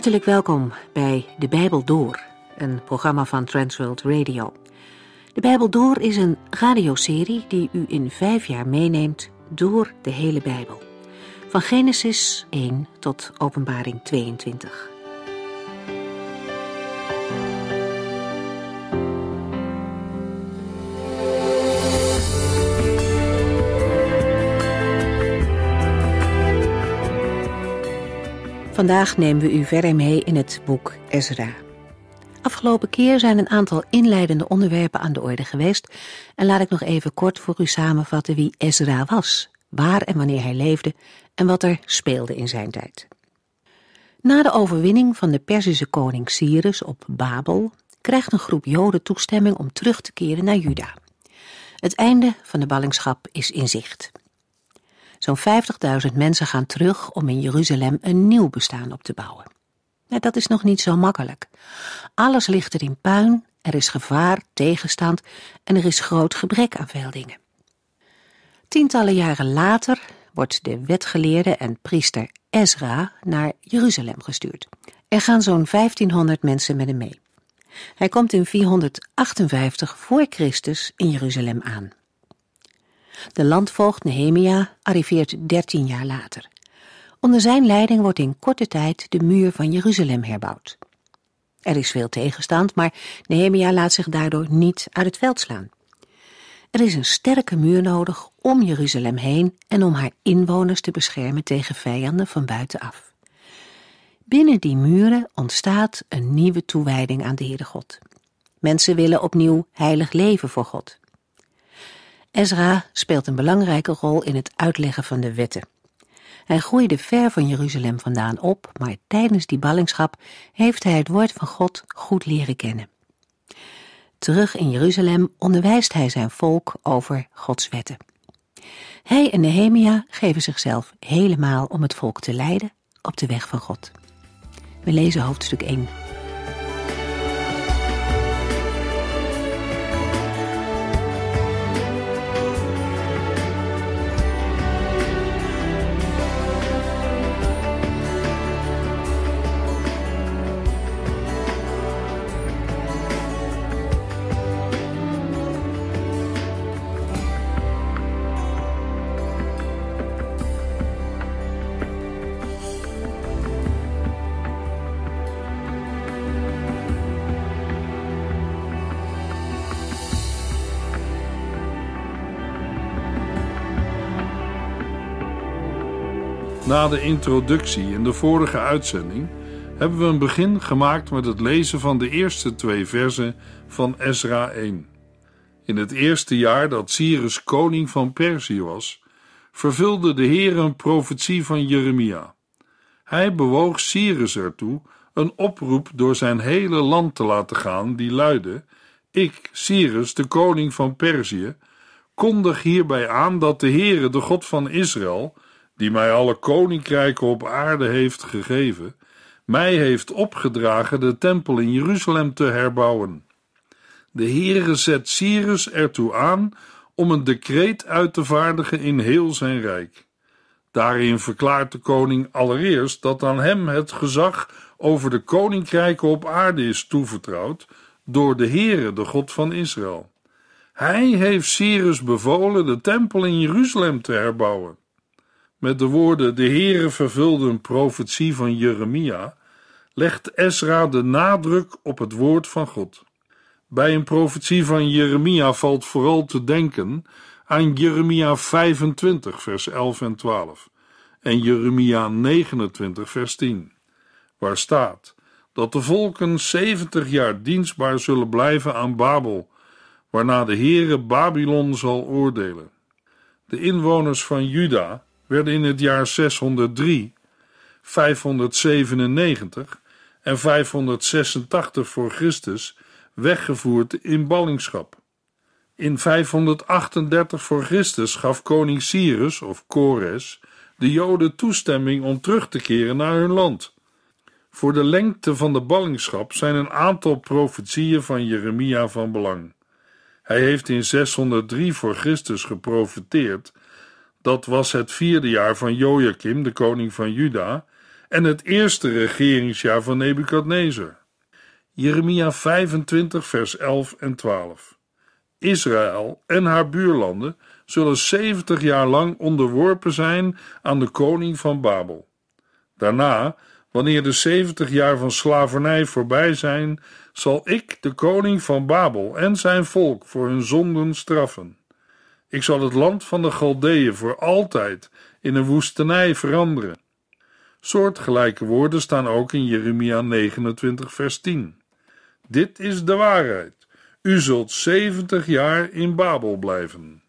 Hartelijk welkom bij De Bijbel Door, een programma van Transworld Radio. De Bijbel Door is een radioserie die u in vijf jaar meeneemt door de hele Bijbel. Van Genesis 1 tot Openbaring 22. Vandaag nemen we u verder mee in het boek Ezra. Afgelopen keer zijn een aantal inleidende onderwerpen aan de orde geweest en laat ik nog even kort voor u samenvatten wie Ezra was, waar en wanneer hij leefde en wat er speelde in zijn tijd. Na de overwinning van de Perzische koning Cyrus op Babel krijgt een groep Joden toestemming om terug te keren naar Juda. Het einde van de ballingschap is in zicht. Zo'n 50.000 mensen gaan terug om in Jeruzalem een nieuw bestaan op te bouwen. Nou, dat is nog niet zo makkelijk. Alles ligt er in puin, er is gevaar, tegenstand en er is groot gebrek aan veel dingen. Tientallen jaren later wordt de wetgeleerde en priester Ezra naar Jeruzalem gestuurd. Er gaan zo'n 1500 mensen met hem mee. Hij komt in 458 voor Christus in Jeruzalem aan. De landvoogd Nehemia arriveert dertien jaar later. Onder zijn leiding wordt in korte tijd de muur van Jeruzalem herbouwd. Er is veel tegenstand, maar Nehemia laat zich daardoor niet uit het veld slaan. Er is een sterke muur nodig om Jeruzalem heen en om haar inwoners te beschermen tegen vijanden van buitenaf. Binnen die muren ontstaat een nieuwe toewijding aan de Heere God. Mensen willen opnieuw heilig leven voor God. Ezra speelt een belangrijke rol in het uitleggen van de wetten. Hij groeide ver van Jeruzalem vandaan op, maar tijdens die ballingschap heeft hij het woord van God goed leren kennen. Terug in Jeruzalem onderwijst hij zijn volk over Gods wetten. Hij en Nehemia geven zichzelf helemaal om het volk te leiden op de weg van God. We lezen hoofdstuk 1. Na de introductie in de vorige uitzending hebben we een begin gemaakt met het lezen van de eerste twee versen van Ezra 1. In het eerste jaar dat Cyrus koning van Perzië was, vervulde de Heer een profetie van Jeremia. Hij bewoog Cyrus ertoe een oproep door zijn hele land te laten gaan, die luidde: Ik, Cyrus, de koning van Perzië, kondig hierbij aan dat de Heere, de God van Israël, die mij alle koninkrijken op aarde heeft gegeven, mij heeft opgedragen de tempel in Jeruzalem te herbouwen. De Heere zet Cyrus ertoe aan om een decreet uit te vaardigen in heel zijn rijk. Daarin verklaart de koning allereerst dat aan hem het gezag over de koninkrijken op aarde is toevertrouwd door de Heere, de God van Israël. Hij heeft Cyrus bevolen de tempel in Jeruzalem te herbouwen. Met de woorden de Heere vervulde een profetie van Jeremia, legt Ezra de nadruk op het woord van God. Bij een profetie van Jeremia valt vooral te denken aan Jeremia 25, vers 11 en 12 en Jeremia 29, vers 10, waar staat dat de volken 70 jaar dienstbaar zullen blijven aan Babel, waarna de Heere Babylon zal oordelen. De inwoners van Juda werden in het jaar 603, 597 en 586 voor Christus weggevoerd in ballingschap. In 538 voor Christus gaf koning Cyrus of Kores de Joden toestemming om terug te keren naar hun land. Voor de lengte van de ballingschap zijn een aantal profetieën van Jeremia van belang. Hij heeft in 603 voor Christus geprofeteerd dat was het vierde jaar van Joachim, de koning van Juda, en het eerste regeringsjaar van Nebukadnezar. Jeremia 25, vers 11 en 12. Israël en haar buurlanden zullen 70 jaar lang onderworpen zijn aan de koning van Babel. Daarna, wanneer de 70 jaar van slavernij voorbij zijn, zal ik de koning van Babel en zijn volk voor hun zonden straffen. Ik zal het land van de Galdeeën voor altijd in een woestenij veranderen. Soortgelijke woorden staan ook in Jeremia 29, vers 10. Dit is de waarheid. U zult 70 jaar in Babel blijven.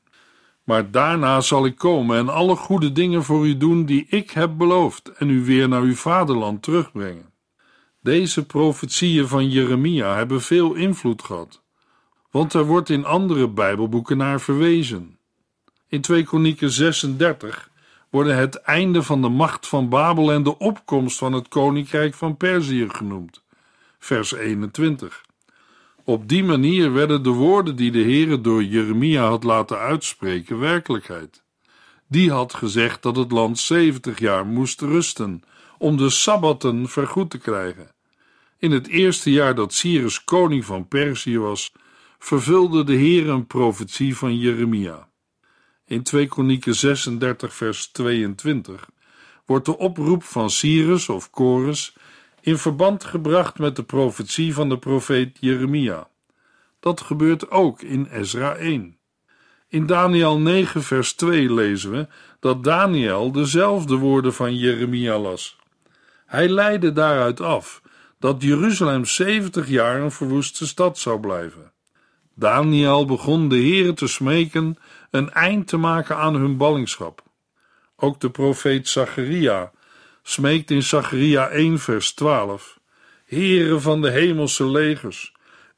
Maar daarna zal ik komen en alle goede dingen voor u doen die ik heb beloofd en u weer naar uw vaderland terugbrengen. Deze profetieën van Jeremia hebben veel invloed gehad, want er wordt in andere Bijbelboeken naar verwezen. In 2 Kronieken 36 worden het einde van de macht van Babel en de opkomst van het koninkrijk van Perzië genoemd. Vers 21. Op die manier werden de woorden die de Heere door Jeremia had laten uitspreken werkelijkheid. Die had gezegd dat het land zeventig jaar moest rusten om de sabbatten vergoed te krijgen. In het eerste jaar dat Cyrus koning van Perzië was, vervulde de Heer een profetie van Jeremia. In 2 Kronieken 36 vers 22 wordt de oproep van Cyrus of Chorus in verband gebracht met de profetie van de profeet Jeremia. Dat gebeurt ook in Ezra 1. In Daniel 9 vers 2 lezen we dat Daniel dezelfde woorden van Jeremia las. Hij leidde daaruit af dat Jeruzalem 70 jaar een verwoeste stad zou blijven. Daniel begon de Heere te smeken een eind te maken aan hun ballingschap. Ook de profeet Zacharia smeekt in Zacharia 1 vers 12 Heere van de hemelse legers,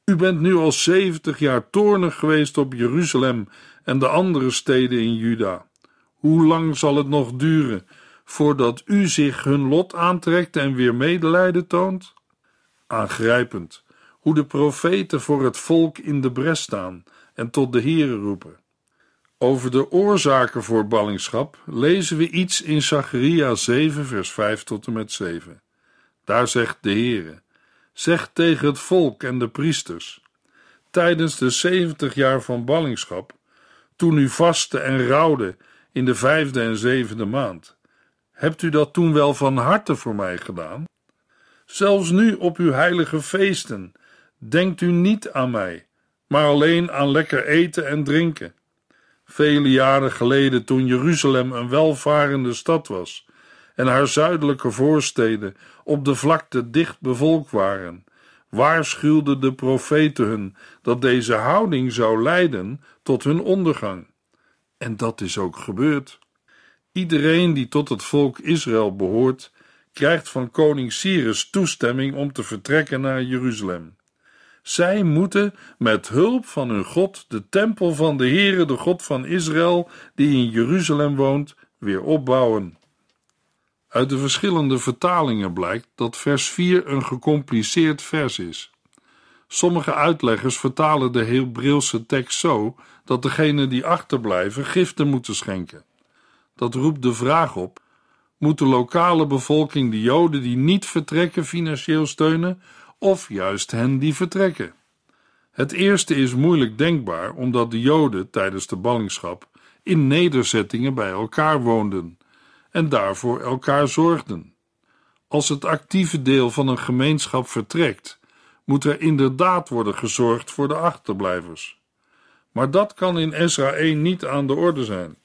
u bent nu al 70 jaar toornig geweest op Jeruzalem en de andere steden in Juda. Hoe lang zal het nog duren voordat u zich hun lot aantrekt en weer medelijden toont? Aangrijpend hoe de profeten voor het volk in de bres staan en tot de Heere roepen. Over de oorzaken voor ballingschap lezen we iets in Zacharia 7 vers 5 tot en met 7. Daar zegt de Heere, zeg tegen het volk en de priesters, tijdens de 70 jaar van ballingschap, toen u vastte en rouwde in de vijfde en zevende maand, hebt u dat toen wel van harte voor mij gedaan? Zelfs nu op uw heilige feesten denkt u niet aan mij, maar alleen aan lekker eten en drinken. Vele jaren geleden, toen Jeruzalem een welvarende stad was en haar zuidelijke voorsteden op de vlakte dicht bevolkt waren, waarschuwden de profeten hun dat deze houding zou leiden tot hun ondergang. En dat is ook gebeurd. Iedereen die tot het volk Israël behoort, krijgt van koning Cyrus toestemming om te vertrekken naar Jeruzalem. Zij moeten met hulp van hun God de tempel van de Heere, de God van Israël, die in Jeruzalem woont, weer opbouwen. Uit de verschillende vertalingen blijkt dat vers 4 een gecompliceerd vers is. Sommige uitleggers vertalen de Hebreeuwse tekst zo dat degenen die achterblijven giften moeten schenken. Dat roept de vraag op: moet de lokale bevolking de Joden die niet vertrekken financieel steunen, of juist hen die vertrekken? Het eerste is moeilijk denkbaar, omdat de Joden tijdens de ballingschap in nederzettingen bij elkaar woonden en daarvoor elkaar zorgden. Als het actieve deel van een gemeenschap vertrekt, moet er inderdaad worden gezorgd voor de achterblijvers. Maar dat kan in Ezra 1 niet aan de orde zijn,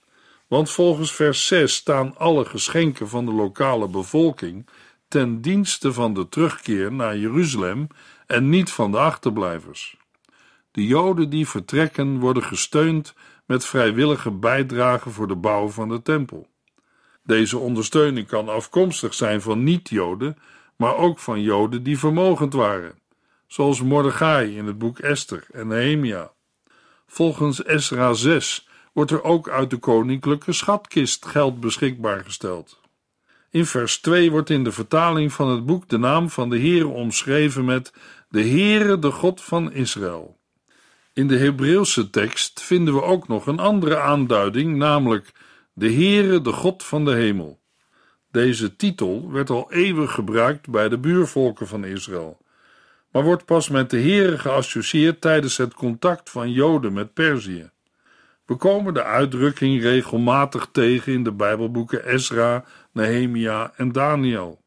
want volgens vers 6 staan alle geschenken van de lokale bevolking ten dienste van de terugkeer naar Jeruzalem en niet van de achterblijvers. De Joden die vertrekken worden gesteund met vrijwillige bijdragen voor de bouw van de tempel. Deze ondersteuning kan afkomstig zijn van niet-Joden, maar ook van Joden die vermogend waren, zoals Mordechai in het boek Esther en Nehemia. Volgens Esra 6 wordt er ook uit de koninklijke schatkist geld beschikbaar gesteld. In vers 2 wordt in de vertaling van het boek de naam van de Heere omschreven met de Heere, de God van Israël. In de Hebreeuwse tekst vinden we ook nog een andere aanduiding, namelijk de Heere, de God van de hemel. Deze titel werd al eeuwig gebruikt bij de buurvolken van Israël, maar wordt pas met de Here geassocieerd tijdens het contact van Joden met Perzië. We komen de uitdrukking regelmatig tegen in de Bijbelboeken Ezra, Nehemia en Daniel.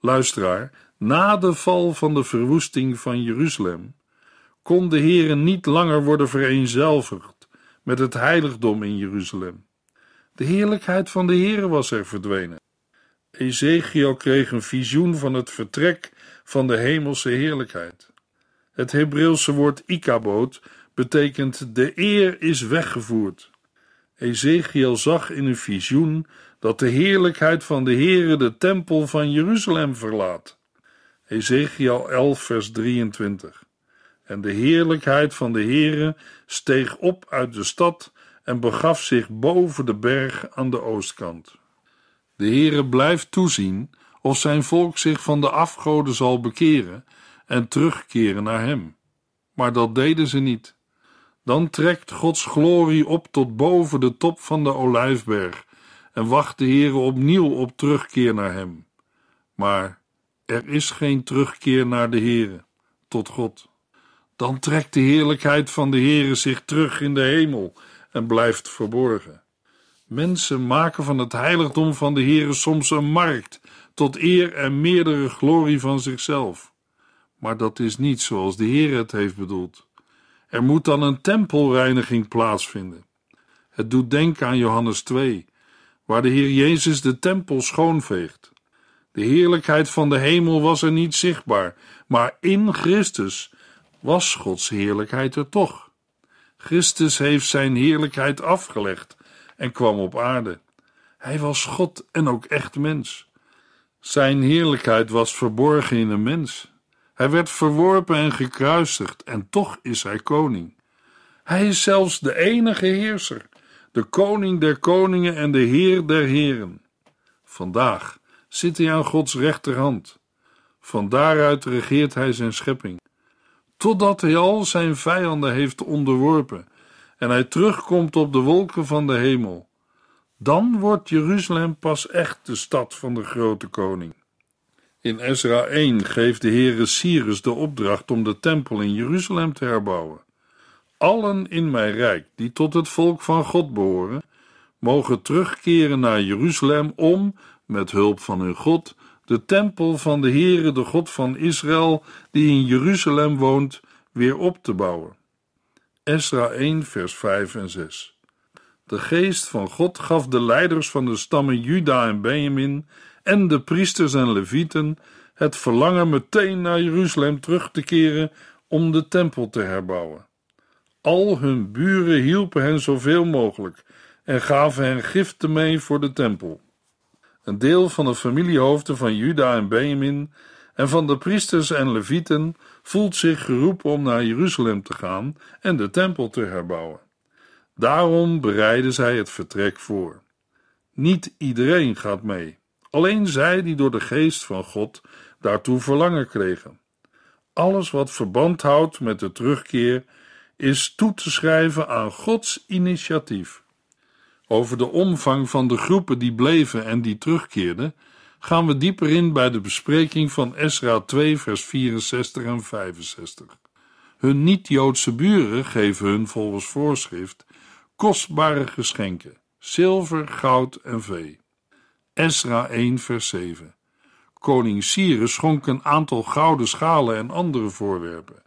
Luisteraar, na de val van de verwoesting van Jeruzalem kon de Heere niet langer worden vereenzelvigd met het heiligdom in Jeruzalem. De heerlijkheid van de Heere was er verdwenen. Ezekiel kreeg een visioen van het vertrek van de hemelse heerlijkheid. Het Hebreeuwse woord ikaboot betekent de eer is weggevoerd. Ezekiel zag in een visioen dat de heerlijkheid van de Heere de tempel van Jeruzalem verlaat. Ezekiel 11 vers 23 En de heerlijkheid van de Heere steeg op uit de stad en begaf zich boven de berg aan de oostkant. De Heere blijft toezien of zijn volk zich van de afgoden zal bekeren en terugkeren naar hem. Maar dat deden ze niet. Dan trekt Gods glorie op tot boven de top van de olijfberg en wacht de Heere opnieuw op terugkeer naar hem. Maar er is geen terugkeer naar de Heere, tot God. Dan trekt de heerlijkheid van de Heere zich terug in de hemel en blijft verborgen. Mensen maken van het heiligdom van de Heere soms een markt, tot eer en meerdere glorie van zichzelf. Maar dat is niet zoals de Heer het heeft bedoeld. Er moet dan een tempelreiniging plaatsvinden. Het doet denken aan Johannes 2, waar de Heer Jezus de tempel schoonveegt. De heerlijkheid van de hemel was er niet zichtbaar, maar in Christus was Gods heerlijkheid er toch. Christus heeft zijn heerlijkheid afgelegd en kwam op aarde. Hij was God en ook echt mens. Zijn heerlijkheid was verborgen in een mens. Hij werd verworpen en gekruisigd en toch is hij koning. Hij is zelfs de enige heerser, de koning der koningen en de heer der heren. Vandaag zit hij aan Gods rechterhand. Van daaruit regeert hij zijn schepping, totdat hij al zijn vijanden heeft onderworpen en hij terugkomt op de wolken van de hemel. Dan wordt Jeruzalem pas echt de stad van de grote koning. In Ezra 1 geeft de Heere Cyrus de opdracht om de tempel in Jeruzalem te herbouwen. Allen in mijn rijk die tot het volk van God behoren, mogen terugkeren naar Jeruzalem om, met hulp van hun God, de tempel van de Heere, de God van Israël, die in Jeruzalem woont, weer op te bouwen. Esra 1, vers 5 en 6. De geest van God gaf de leiders van de stammen Juda en Benjamin en de priesters en levieten het verlangen meteen naar Jeruzalem terug te keren om de tempel te herbouwen. Al hun buren hielpen hen zoveel mogelijk en gaven hen giften mee voor de tempel. Een deel van de familiehoofden van Juda en Benjamin en van de priesters en levieten voelt zich geroepen om naar Jeruzalem te gaan en de tempel te herbouwen. Daarom bereiden zij het vertrek voor. Niet iedereen gaat mee, alleen zij die door de geest van God daartoe verlangen kregen. Alles wat verband houdt met de terugkeer is toe te schrijven aan Gods initiatief. Over de omvang van de groepen die bleven en die terugkeerden, gaan we dieper in bij de bespreking van Esra 2, vers 64 en 65. Hun niet-Joodse buren geven hun volgens voorschrift kostbare geschenken, zilver, goud en vee. Esra 1, vers 7. Koning Cyrus schonk een aantal gouden schalen en andere voorwerpen.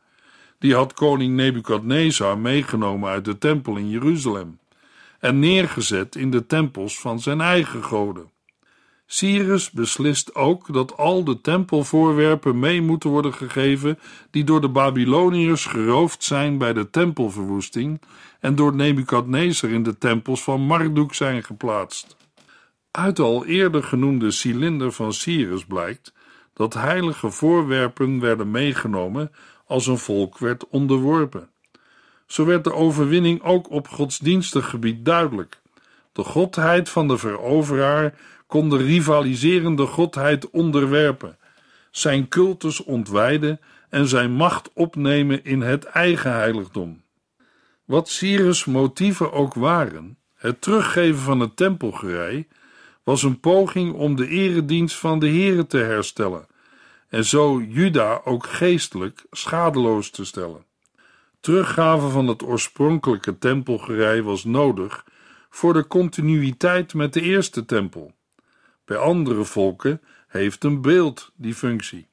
Die had koning Nebukadnezar meegenomen uit de tempel in Jeruzalem en neergezet in de tempels van zijn eigen goden. Cyrus beslist ook dat al de tempelvoorwerpen mee moeten worden gegeven die door de Babyloniërs geroofd zijn bij de tempelverwoesting en door Nebukadnezar in de tempels van Marduk zijn geplaatst. Uit de al eerder genoemde cilinder van Cyrus blijkt dat heilige voorwerpen werden meegenomen als een volk werd onderworpen. Zo werd de overwinning ook op godsdienstig gebied duidelijk. De godheid van de veroveraar kon de rivaliserende godheid onderwerpen, zijn cultus ontwijden en zijn macht opnemen in het eigen heiligdom. Wat Cyrus' motieven ook waren, het teruggeven van het tempelgerei was een poging om de eredienst van de Here te herstellen en zo Juda ook geestelijk schadeloos te stellen. Teruggave van het oorspronkelijke tempelgerij was nodig voor de continuïteit met de eerste tempel. Bij andere volken heeft een beeld die functie.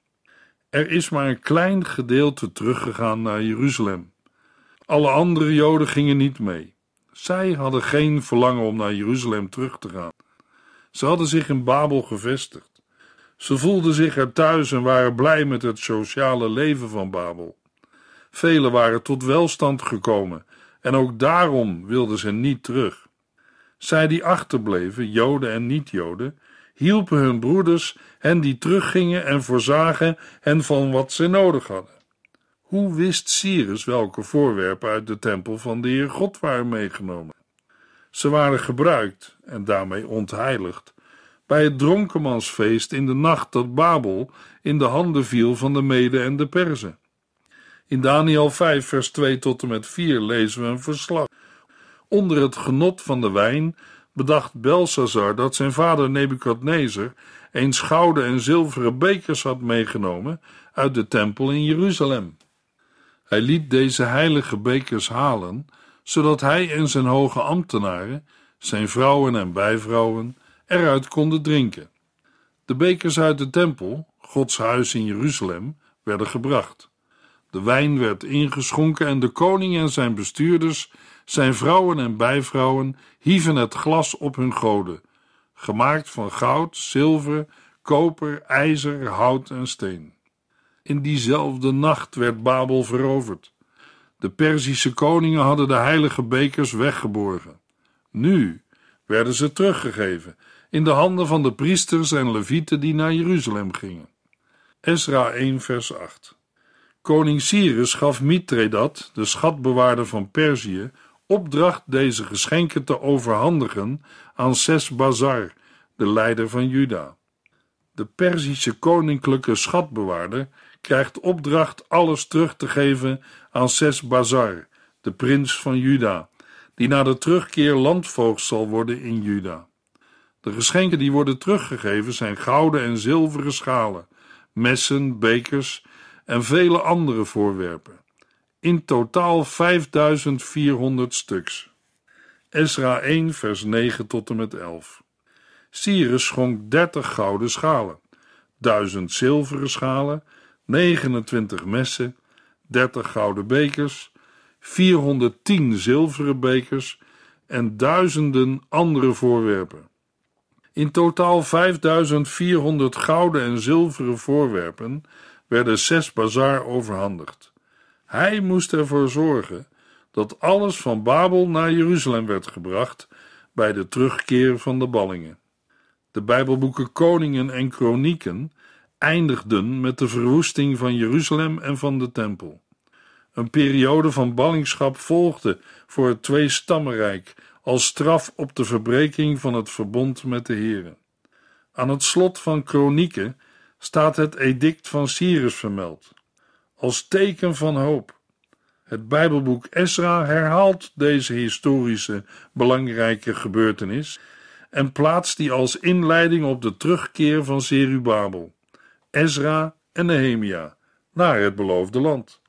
Er is maar een klein gedeelte teruggegaan naar Jeruzalem. Alle andere Joden gingen niet mee. Zij hadden geen verlangen om naar Jeruzalem terug te gaan. Ze hadden zich in Babel gevestigd. Ze voelden zich er thuis en waren blij met het sociale leven van Babel. Velen waren tot welstand gekomen en ook daarom wilden ze niet terug. Zij die achterbleven, Joden en niet-Joden, hielpen hun broeders, hen die teruggingen en voorzagen hen van wat ze nodig hadden. Hoe wist Cyrus welke voorwerpen uit de tempel van de Heer God waren meegenomen? Ze waren gebruikt en daarmee ontheiligd bij het dronkenmansfeest in de nacht dat Babel in de handen viel van de Mede en de Perzen. In Daniel 5, vers 2 tot en met 4 lezen we een verslag. Onder het genot van de wijn bedacht Belsazar dat zijn vader Nebukadnezar eens gouden en zilveren bekers had meegenomen uit de tempel in Jeruzalem. Hij liet deze heilige bekers halen, zodat hij en zijn hoge ambtenaren, zijn vrouwen en bijvrouwen, eruit konden drinken. De bekers uit de tempel, Gods huis in Jeruzalem, werden gebracht. De wijn werd ingeschonken en de koning en zijn bestuurders, zijn vrouwen en bijvrouwen hieven het glas op hun goden, gemaakt van goud, zilver, koper, ijzer, hout en steen. In diezelfde nacht werd Babel veroverd. De Perzische koningen hadden de heilige bekers weggeborgen. Nu werden ze teruggegeven in de handen van de priesters en levieten die naar Jeruzalem gingen. Esra 1 vers 8 Koning Cyrus gaf Mithredat, de schatbewaarder van Perzië, opdracht deze geschenken te overhandigen aan Sesbazar, de leider van Juda. De Perzische koninklijke schatbewaarder krijgt opdracht alles terug te geven aan Sesbazar, de prins van Juda, die na de terugkeer landvoogd zal worden in Juda. De geschenken die worden teruggegeven zijn gouden en zilveren schalen, messen, bekers en vele andere voorwerpen. In totaal 5400 stuks. Esra 1, vers 9 tot en met 11. Cyrus schonk 30 gouden schalen, 1000 zilveren schalen, 29 messen, 30 gouden bekers, 410 zilveren bekers en duizenden andere voorwerpen. In totaal 5400 gouden en zilveren voorwerpen werden zes bazaar overhandigd. Hij moest ervoor zorgen dat alles van Babel naar Jeruzalem werd gebracht bij de terugkeer van de ballingen. De Bijbelboeken Koningen en Kronieken eindigden met de verwoesting van Jeruzalem en van de tempel. Een periode van ballingschap volgde voor het twee-stammenrijk als straf op de verbreking van het verbond met de Here. Aan het slot van Kronieken staat het edict van Cyrus vermeld, als teken van hoop. Het Bijbelboek Esra herhaalt deze historische belangrijke gebeurtenis en plaatst die als inleiding op de terugkeer van Zerubabel, Ezra en Nehemia naar het beloofde land.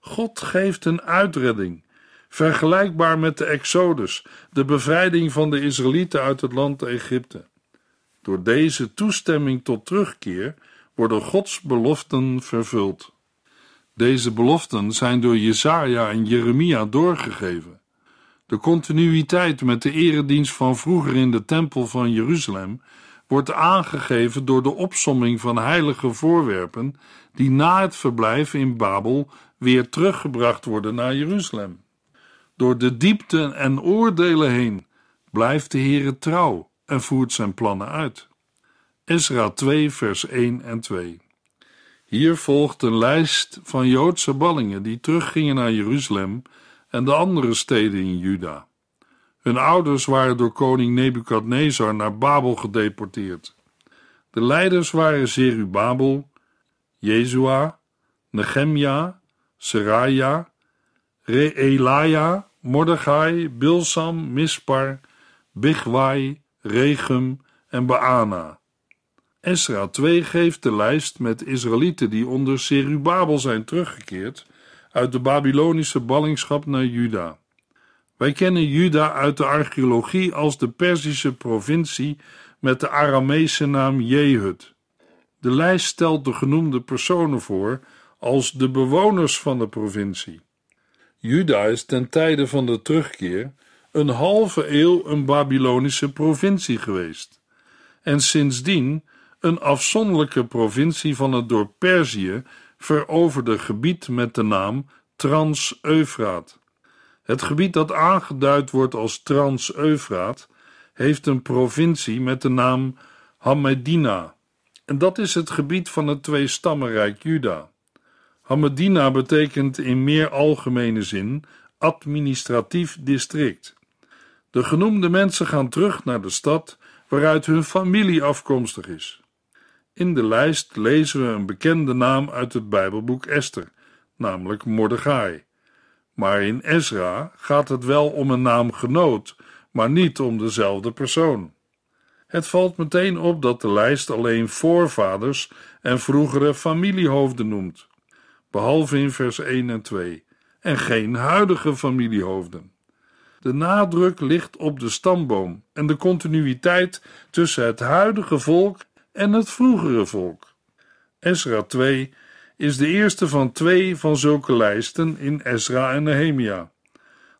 God geeft een uitredding, vergelijkbaar met de Exodus, de bevrijding van de Israëlieten uit het land Egypte. Door deze toestemming tot terugkeer worden Gods beloften vervuld. Deze beloften zijn door Jesaja en Jeremia doorgegeven. De continuïteit met de eredienst van vroeger in de tempel van Jeruzalem wordt aangegeven door de opsomming van heilige voorwerpen die na het verblijf in Babel weer teruggebracht worden naar Jeruzalem. Door de diepten en oordelen heen blijft de Heere trouw en voert zijn plannen uit. Esra 2 vers 1 en 2 Hier volgt een lijst van Joodse ballingen die teruggingen naar Jeruzalem en de andere steden in Juda. Hun ouders waren door koning Nebukadnezar naar Babel gedeporteerd. De leiders waren Zerubabel, Jezua, Nehemia, Seraja, Reelaja, Mordechai, Bilsam, Mispar, Bigwai, Regum en Baana. Esra 2 geeft de lijst met Israëlieten die onder Serubabel zijn teruggekeerd uit de Babylonische ballingschap naar Juda. Wij kennen Juda uit de archeologie als de Perzische provincie met de Arameese naam Jehud. De lijst stelt de genoemde personen voor als de bewoners van de provincie. Juda is ten tijde van de terugkeer een halve eeuw een Babylonische provincie geweest en sindsdien een afzonderlijke provincie van het door Perzië veroverde gebied met de naam Trans-Eufraat. Het gebied dat aangeduid wordt als Trans-Eufraat heeft een provincie met de naam Hammedina, en dat is het gebied van het tweestammenrijk Juda. Hammedina betekent in meer algemene zin administratief district. De genoemde mensen gaan terug naar de stad waaruit hun familie afkomstig is. In de lijst lezen we een bekende naam uit het Bijbelboek Esther, namelijk Mordechai. Maar in Ezra gaat het wel om een naamgenoot, maar niet om dezelfde persoon. Het valt meteen op dat de lijst alleen voorvaders en vroegere familiehoofden noemt, behalve in vers 1 en 2, en geen huidige familiehoofden. De nadruk ligt op de stamboom en de continuïteit tussen het huidige volk en het vroegere volk. Ezra 2 is de eerste van twee van zulke lijsten in Ezra en Nehemia.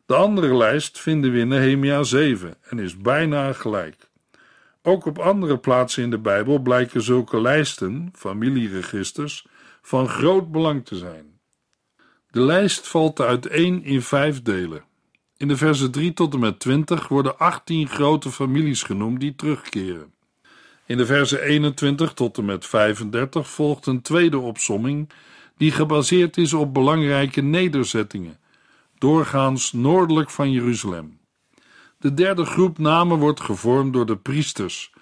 De andere lijst vinden we in Nehemia 7 en is bijna gelijk. Ook op andere plaatsen in de Bijbel blijken zulke lijsten, familieregisters, van groot belang te zijn. De lijst valt uiteen in vijf delen. In de versen 3 tot en met 20 worden 18 grote families genoemd die terugkeren. In de versen 21 tot en met 35 volgt een tweede opsomming die gebaseerd is op belangrijke nederzettingen, doorgaans noordelijk van Jeruzalem. De derde groep namen wordt gevormd door de priesters,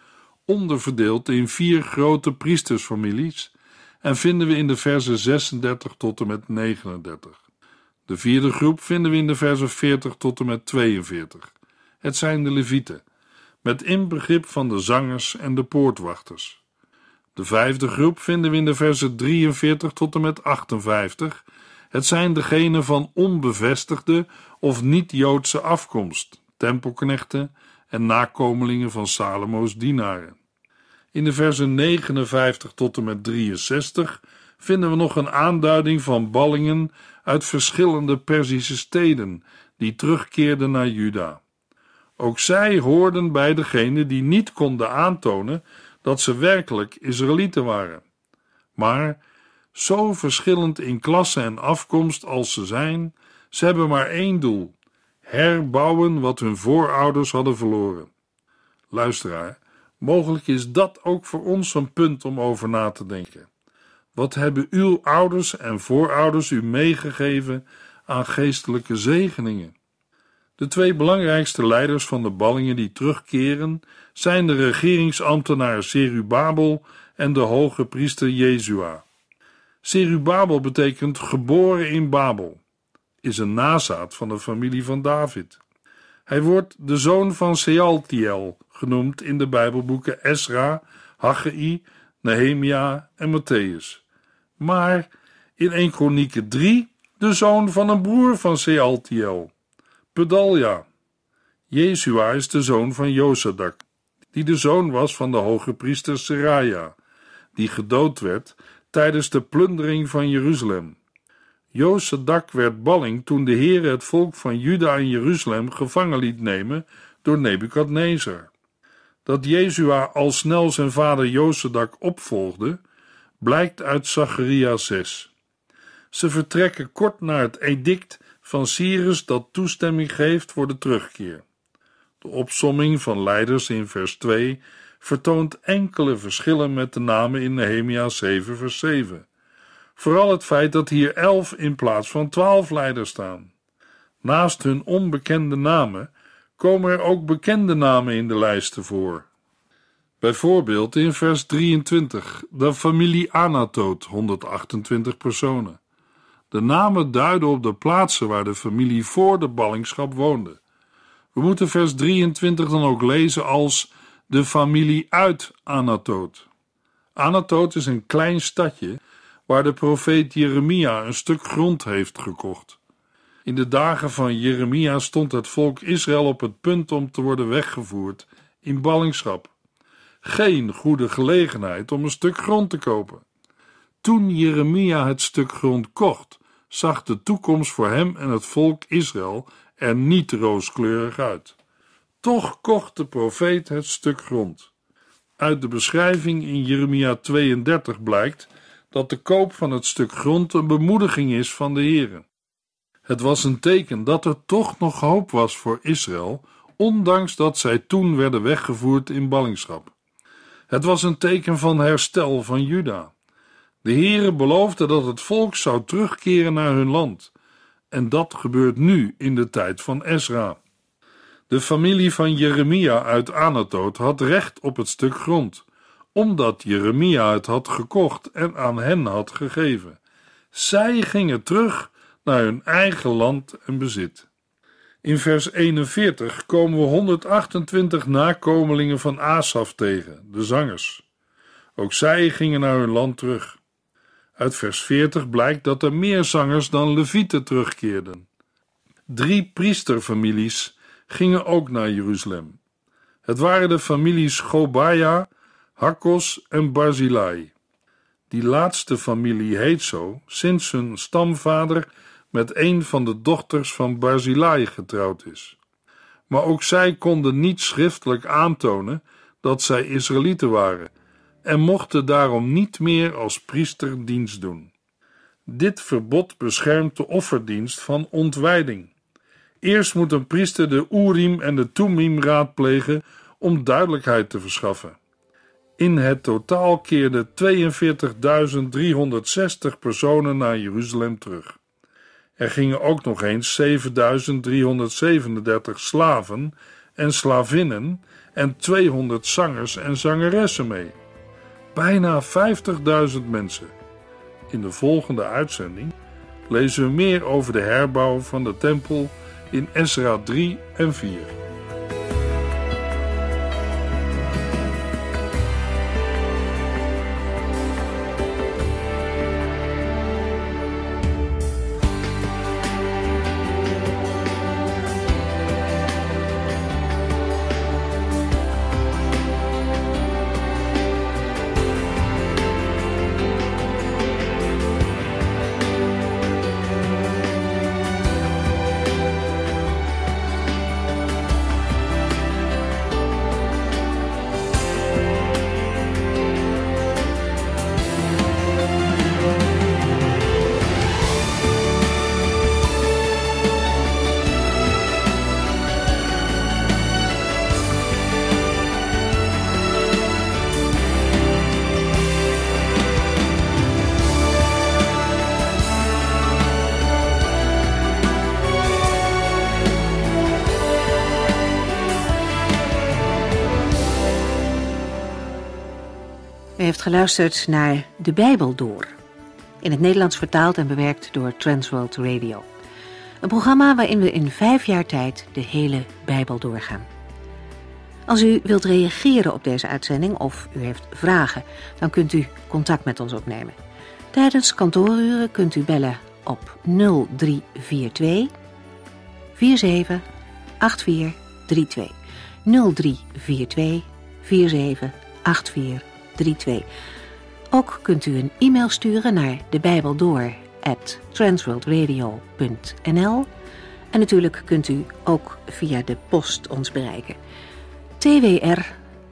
onderverdeeld in vier grote priestersfamilies, en vinden we in de versen 36 tot en met 39. De vierde groep vinden we in de versen 40 tot en met 42. Het zijn de Levieten, met inbegrip van de zangers en de poortwachters. De vijfde groep vinden we in de versen 43 tot en met 58. Het zijn degenen van onbevestigde of niet-Joodse afkomst, tempelknechten en nakomelingen van Salomo's dienaren. In de versen 59 tot en met 63 vinden we nog een aanduiding van ballingen uit verschillende Perzische steden die terugkeerden naar Juda. Ook zij hoorden bij degenen die niet konden aantonen dat ze werkelijk Israëlieten waren. Maar zo verschillend in klasse en afkomst als ze zijn, ze hebben maar één doel: herbouwen wat hun voorouders hadden verloren. Luisteraar, mogelijk is dat ook voor ons een punt om over na te denken. Wat hebben uw ouders en voorouders u meegegeven aan geestelijke zegeningen? De twee belangrijkste leiders van de ballingen die terugkeren zijn de regeringsambtenaar Serubabel en de hoge priester Jezua. Serubabel betekent geboren in Babel, is een nazaat van de familie van David. Hij wordt de zoon van Sealtiel genoemd in de Bijbelboeken Esra, Haggai, Nehemia en Matthäus maar in 1 Kronieken 3 de zoon van een broer van Sealtiel, Pedalja. Jezua is de zoon van Josadak, die de zoon was van de hoge priester Seraja, die gedood werd tijdens de plundering van Jeruzalem. Josadak werd balling toen de Heere het volk van Juda en Jeruzalem gevangen liet nemen door Nebukadnezar. Dat Jezua al snel zijn vader Josadak opvolgde, blijkt uit Zacharia 6. Ze vertrekken kort na het edict van Cyrus dat toestemming geeft voor de terugkeer. De opsomming van leiders in vers 2 vertoont enkele verschillen met de namen in Nehemia 7 vers 7. Vooral het feit dat hier elf in plaats van twaalf leiders staan. Naast hun onbekende namen komen er ook bekende namen in de lijsten voor. Bijvoorbeeld in vers 23, de familie Anatoot, 128 personen. De namen duiden op de plaatsen waar de familie voor de ballingschap woonde. We moeten vers 23 dan ook lezen als de familie uit Anatoot. Anatoot is een klein stadje waar de profeet Jeremia een stuk grond heeft gekocht. In de dagen van Jeremia stond het volk Israël op het punt om te worden weggevoerd in ballingschap. Geen goede gelegenheid om een stuk grond te kopen. Toen Jeremia het stuk grond kocht, zag de toekomst voor hem en het volk Israël er niet rooskleurig uit. Toch kocht de profeet het stuk grond. Uit de beschrijving in Jeremia 32 blijkt dat de koop van het stuk grond een bemoediging is van de Heere. Het was een teken dat er toch nog hoop was voor Israël, ondanks dat zij toen werden weggevoerd in ballingschap. Het was een teken van herstel van Juda. De Heere beloofde dat het volk zou terugkeren naar hun land. En dat gebeurt nu in de tijd van Ezra. De familie van Jeremia uit Anatoot had recht op het stuk grond, omdat Jeremia het had gekocht en aan hen had gegeven. Zij gingen terug naar hun eigen land en bezit. In vers 41 komen we 128 nakomelingen van Asaf tegen, de zangers. Ook zij gingen naar hun land terug. Uit vers 40 blijkt dat er meer zangers dan levieten terugkeerden. Drie priesterfamilies gingen ook naar Jeruzalem. Het waren de families Gobaya, Hakkos en Barzilai. Die laatste familie heet zo sinds hun stamvader met een van de dochters van Barzilai getrouwd is. Maar ook zij konden niet schriftelijk aantonen dat zij Israëlieten waren en mochten daarom niet meer als priester dienst doen. Dit verbod beschermt de offerdienst van ontwijding. Eerst moet een priester de Urim en de Tumim raadplegen om duidelijkheid te verschaffen. In het totaal keerden 42.360 personen naar Jeruzalem terug. Er gingen ook nog eens 7337 slaven en slavinnen en 200 zangers en zangeressen mee. Bijna 50.000 mensen. In de volgende uitzending lezen we meer over de herbouw van de tempel in Esra 3 en 4. Geluisterd naar De Bijbel Door. In het Nederlands vertaald en bewerkt door Transworld Radio. Een programma waarin we in vijf jaar tijd de hele Bijbel doorgaan. Als u wilt reageren op deze uitzending of u heeft vragen, dan kunt u contact met ons opnemen. Tijdens kantooruren kunt u bellen op 0342 47 8432. 0342 47 8432. 32. Ook kunt u een e-mail sturen naar de Bijbel transworldradio.nl en natuurlijk kunt u ook via de post ons bereiken. TWR,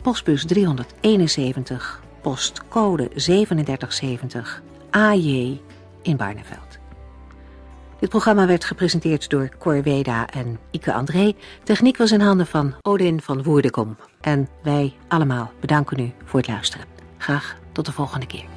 postbus 371, postcode 3770, AJ in Barneveld. Dit programma werd gepresenteerd door Cor Weda en Ike André. Techniek was in handen van Odin van Woerdekom. En wij allemaal bedanken u voor het luisteren. Graag tot de volgende keer.